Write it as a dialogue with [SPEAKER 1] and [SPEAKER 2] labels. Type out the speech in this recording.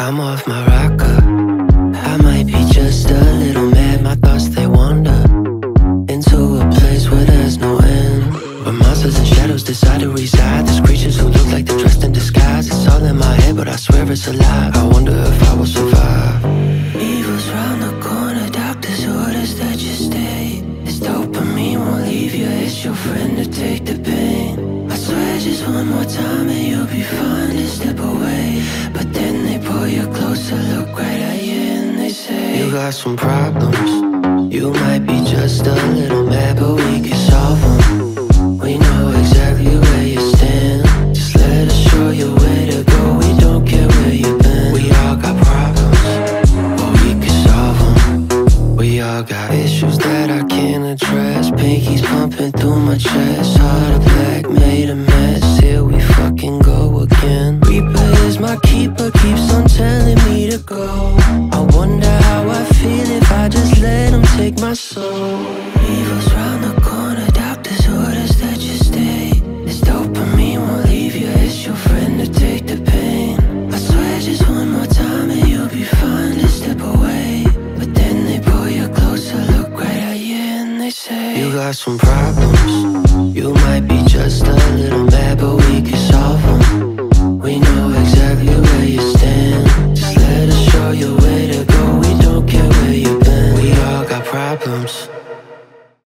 [SPEAKER 1] I'm off my rocker. I might be just a little mad. My thoughts they wander into a place where there's no end. But monsters and shadows decide to reside. There's creatures who look like they're dressed in disguise. It's all in my head, but I swear it's a lie. I wonder if I will survive. Evil's round the corner, doctor's orders that you stay. This dopamine won't leave you. It's your friend to take the pain. I swear just one more time and you'll be fine you got some problems. You might be just a little mad, but we can solve them. We know exactly where you stand. Just let us show you where to go. We don't care where you've been. We all got problems, but we can solve. We all got issues that I can't address. Pinkies pumping through my chest. Heart of black, made a mess. Here we fucking go again. Reaper is my keeper, keeps on telling go. I wonder how I feel if I just let him take my soul. Evil's round the corner, doctor's orders that you stay. This dopamine won't leave you, it's your friend to take the pain. I swear just one more time and you'll be fine to step away. But then they pull you closer, look right at you and they say You got some problems. You might be just a little mad, but we can problems.